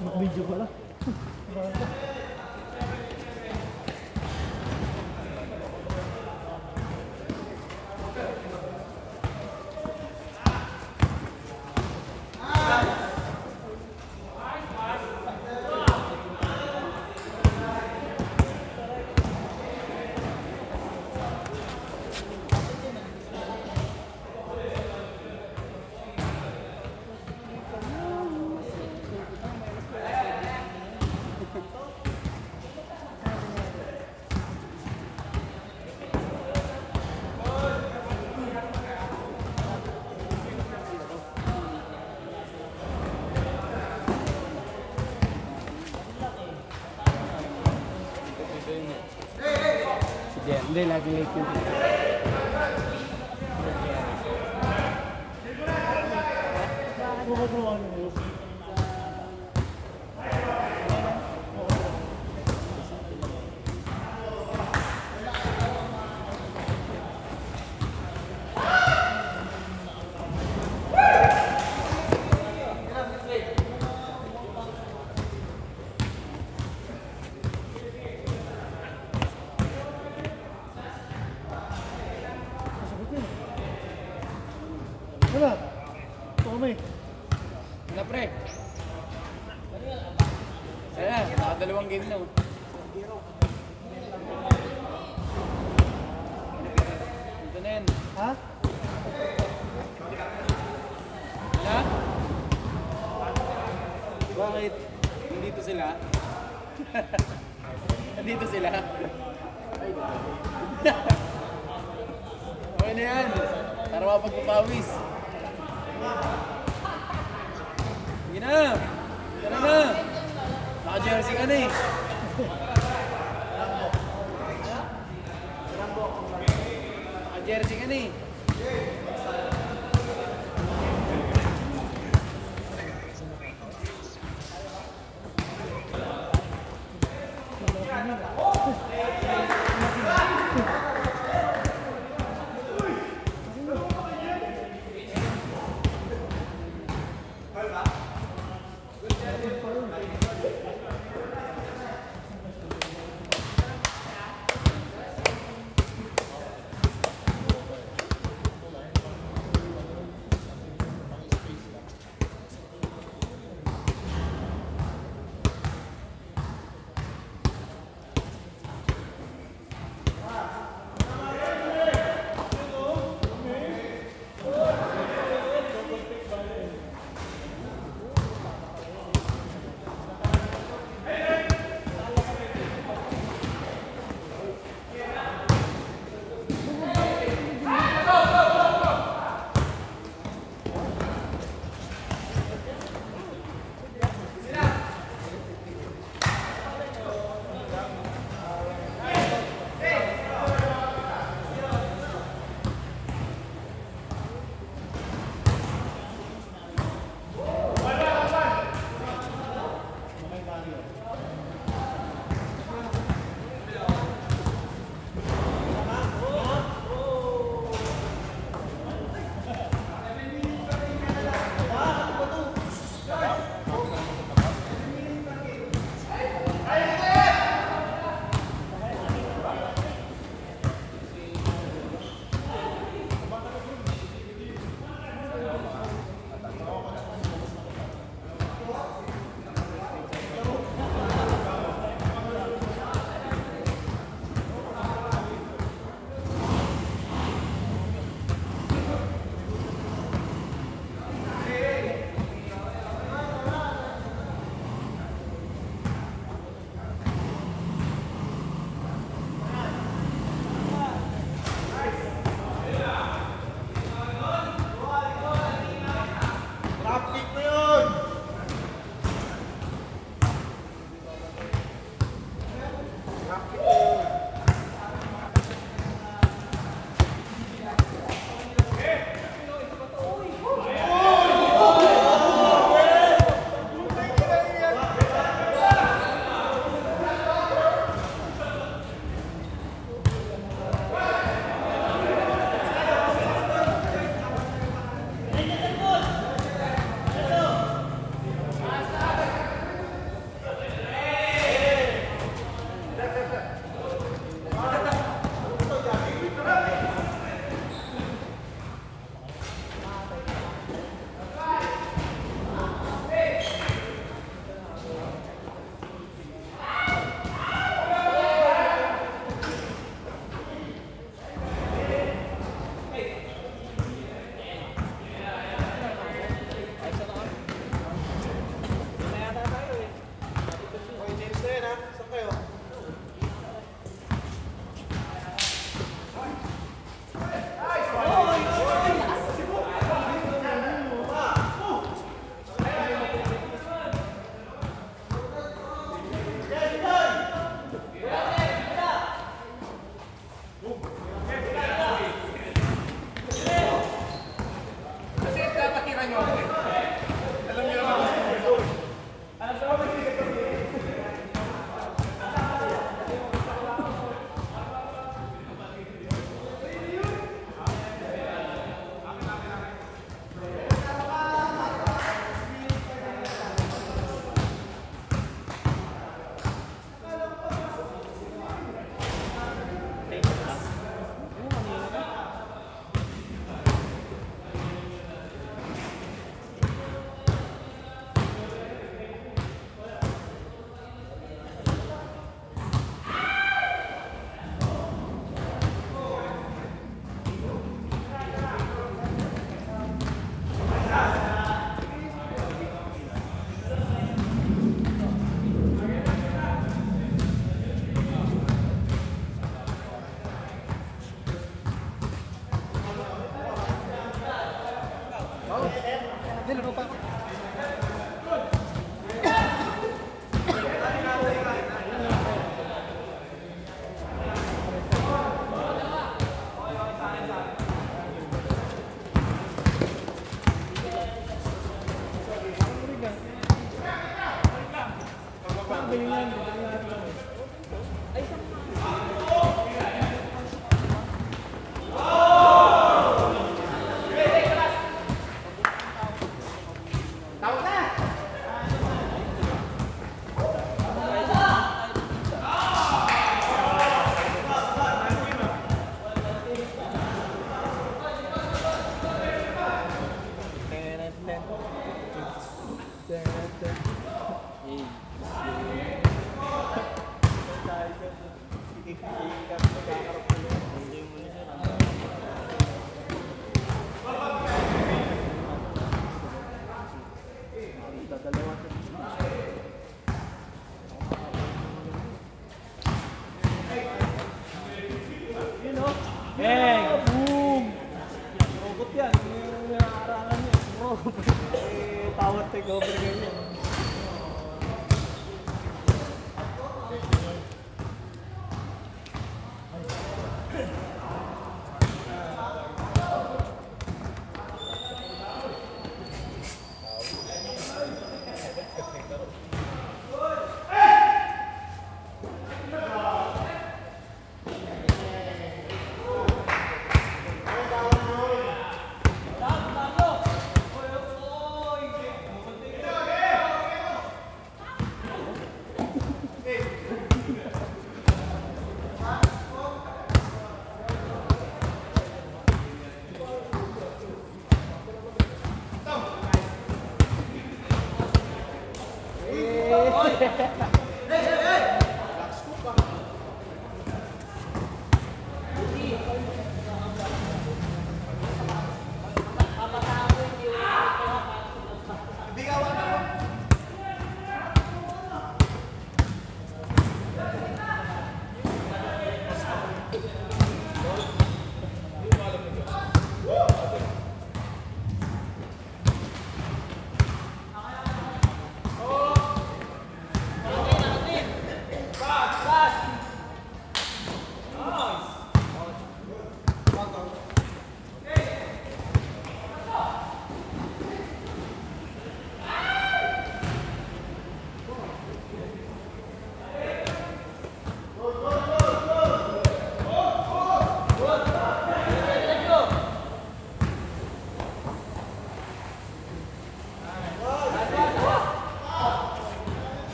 Mag-video pala. sauver la ville. Wala. Ito kami. Wala pre. Sana, nakadalawang game na. oh. Ito na yan. Ha? Ha? Bakit? Nandito sila? Nandito sila? okay na yan. Para mapagpapawis. Sige na. Tara na. Naka-jersey ka na eh. Naka-jersey ka na eh. Bang! Boom! Robot yan. Yung nakakarangan niya. Robot. Eh, power takeover ganyan.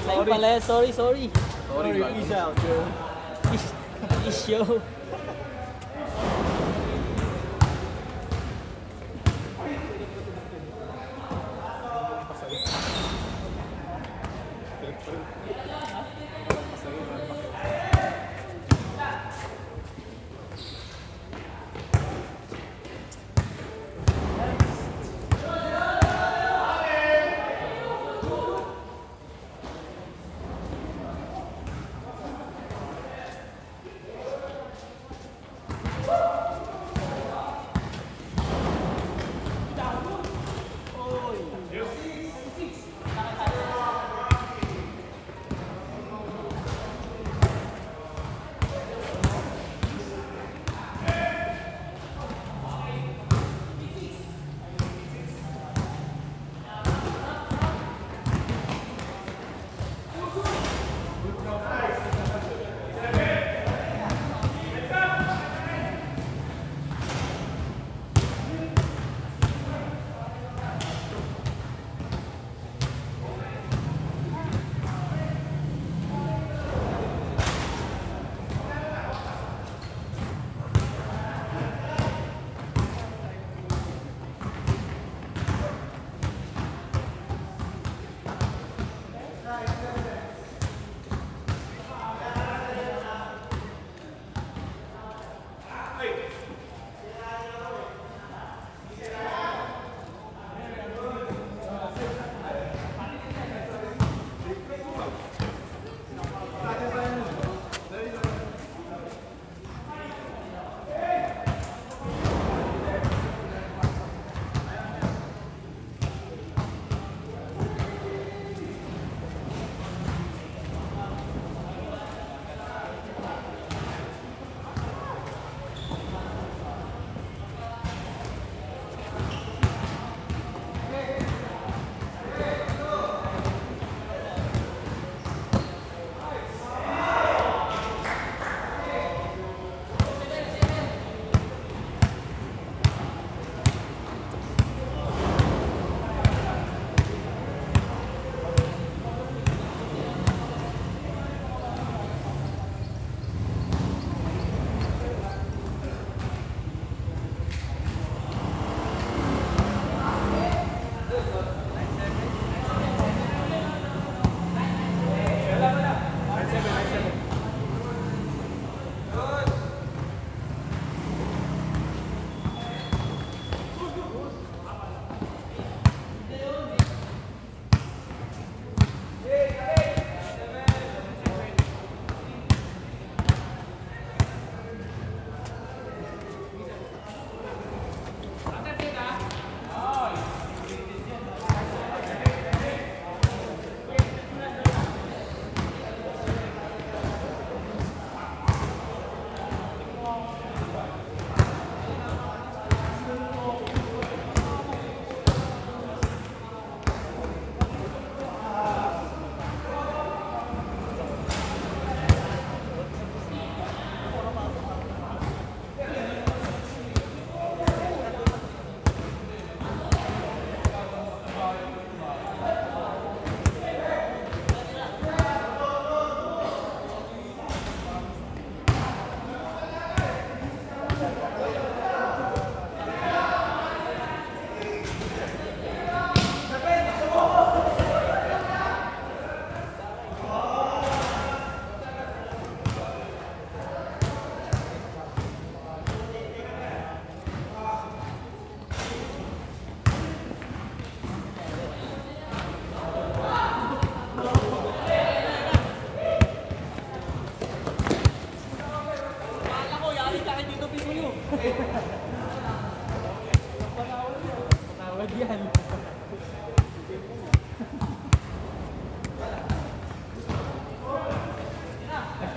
sorry, sorry. Sorry, sorry. Sorry, sorry. Sorry, sorry. Sorry, sorry. Sorry, sorry. Sorry,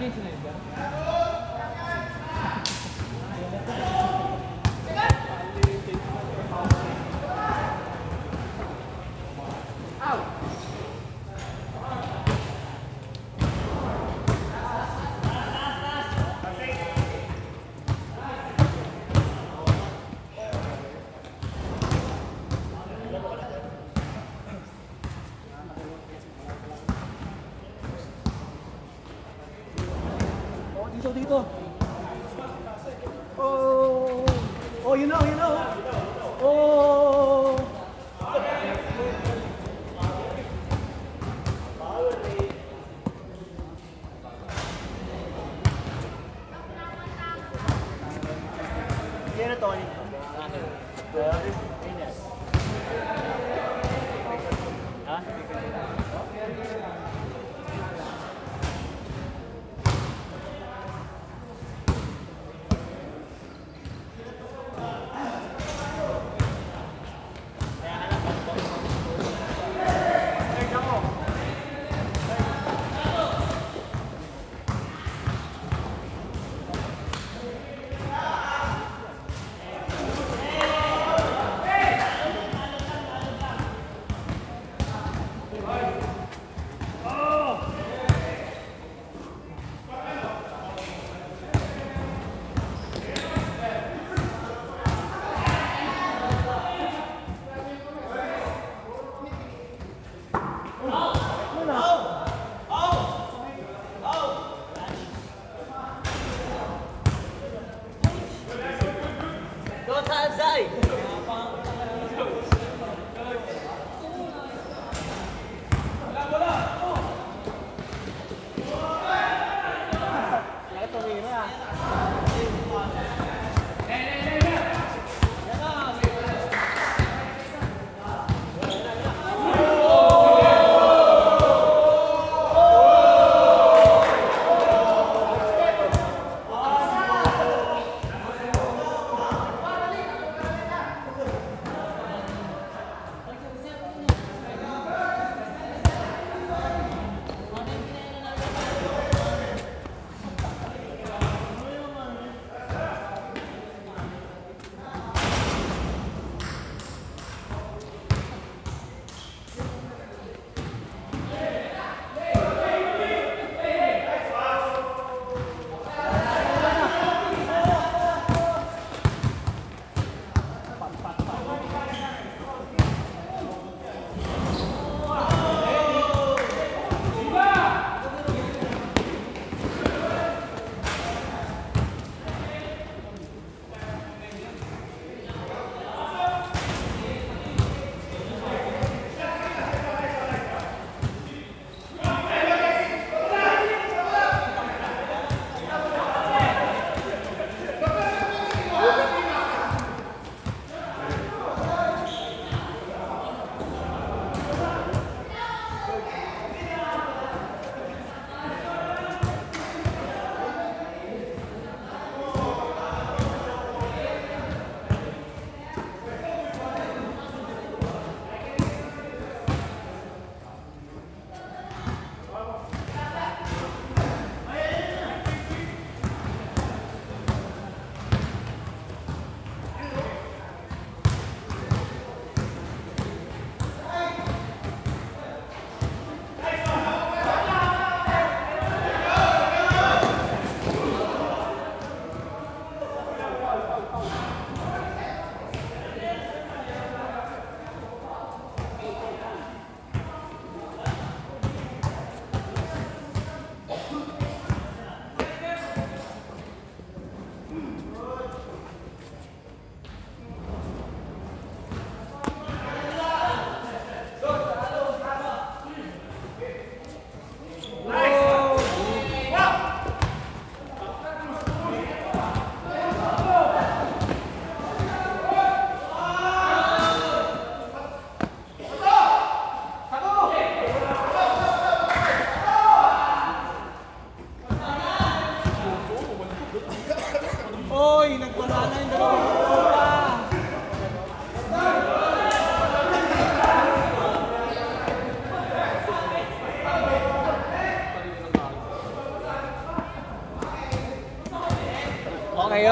Thank you.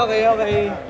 Okay, okay, okay.